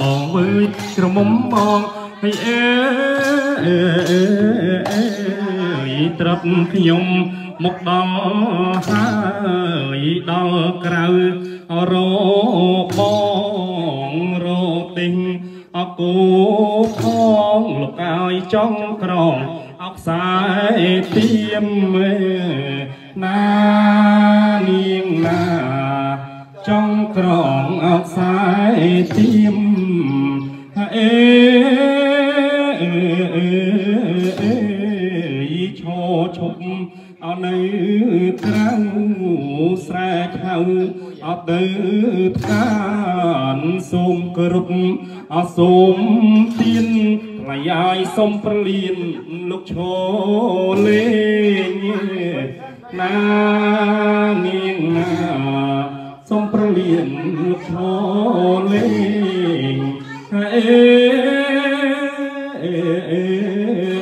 បងវើយក្រមុំបងហើយអើយត្រឹបខ្ញុំមកដល់ហើយដល់ក្រៅរបងរទិញអកូផងលោកកាយចង់ក្រងអកខ្សែទៀមណានាងណា ចង់ក្រងអកខ្សែទៀមអេឈោឈប់អត់នៅក្រៅស្រែខៅអត់ទៅឋានសូមគោរពអសូមទៀនថ្លៃអាយសូមប្រលៀនលោកឈោលេងណានាងណាសូ មប្រលៀនលោកឈោលេងអេអេអេ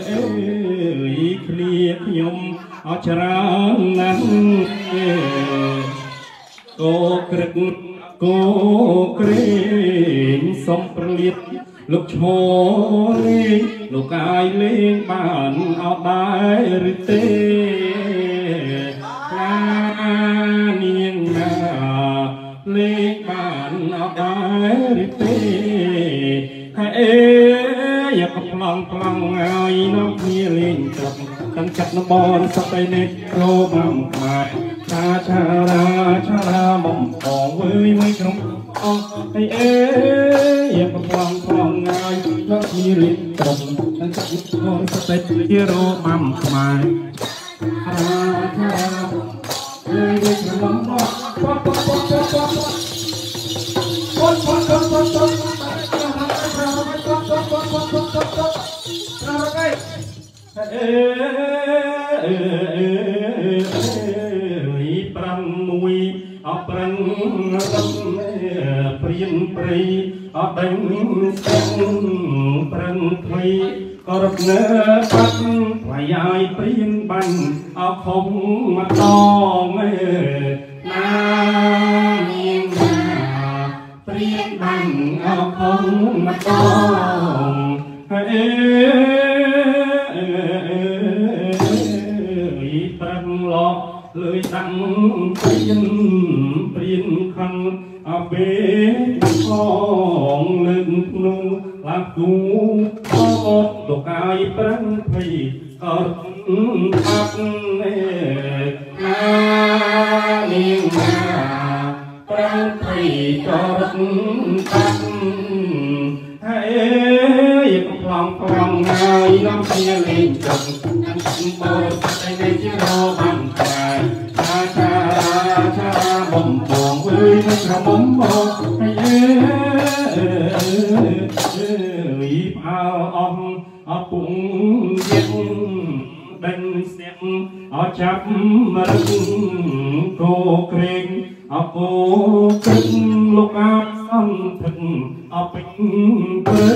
អេឃ្លាខ្ញុំអត់ច្រើនណាស់កោក្រឹកកោក្រែងសំប្រលៀតលោកឈោលេងលោកកាយលេងបានអត់ដែរឬទេ លេងបានអត់ដែរឬទេហើយយកប្លង់ប្លង់ហើយនាំគ្នាលេងត្រឹមកាន់កាត់នបនសតៃនេះរោបំខ្មែរតាឆារាឆារាបំបងវើយមួយក្រុមអស់អីអេយកប្លង់ប្លង់ហើយនាំគ្នាលេងត្រឹមកាន់កាត់នបនសតៃនេះរោបំខ្មែររាឆារា អខុំមកតងឯ មានណាព្រៀបបាញ់អពងមកតងអេប្រាំងលោកលើដាំព្រៀនព្រៀនខំអបេផងលើកភ្នូឡើងទូអត់តកាយប្រាំងភ័យអត់ រត់នៅបាត់ថ្លៃឲ្យព្រៀនបាញ់អខំមកតងណានាងណាព្រៀនបាញ់អខំមកតងអេប្រាំឡោលើយដាំព្រៀនព្រៀនខំអបេផងលើកភ្នោះឡាគូអត់តកាយប្រាំភ័យអត់បាក់ណានាងណាប្រាំភ័យក៏រត់បាក់ហើយកំឡងប្លង់ហើយនាំគ្នាលេងចង់តាមបោតែនៅជារបានតែតាចាចាបំបងវើយមិនក្រមុំមកហើយអើយផ្អើអស់អពុងទៀត ដេញស្ទាក់អចាប់រឹងគោក្រែងអពូគិតលោកអាប់សំថឹកអពេញព្រៃ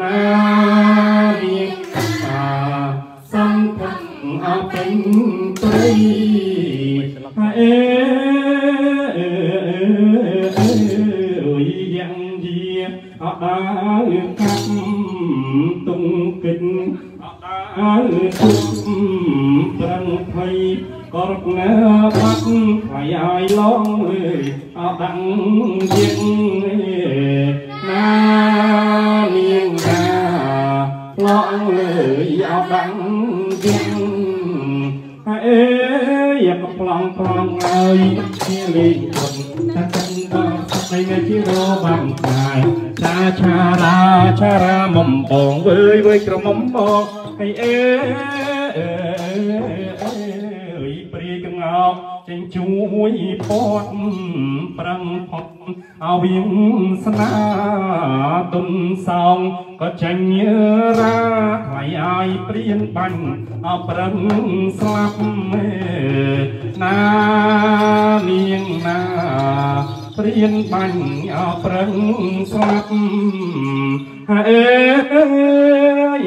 ណានាងតាសំថឹកអពេញព្រៃអេអើយយ៉ាងជាអដា អដាទុំប្រឹងភ័យក៏រកណាបាត់ខ្លាយឲ្យឡងអត់ដឹងទៀតណានាងណាឡងលើអត់ដឹងទៀតអេយកប្លង់ប្លង់ឲ្យជាលេង ជារបានខាយចាឆារាឆារាមុំបងវើយវើយក្រមុំបងអីអេព្រាយកងោចេញជួយពតប្រឹងផុតអវៀងស្នាទុនសងក៏ចាញ់រាថ្លៃឲ្យព្រៀនបាញ់អប្រឹងស្លាប់ណានាងណា ព្រៀនបាញ់អប្រឹងស្លាប់អេ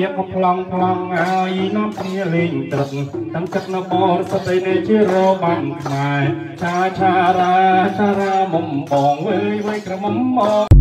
យកប្លង់ប្លង់ហើយនាំគ្នាលេងត្រឹកតាំងទឹកនៅបរសតីនៃជារបានខ្មែរឆាឆារាឆារាមុំបងវើយវើយក្រមុំមក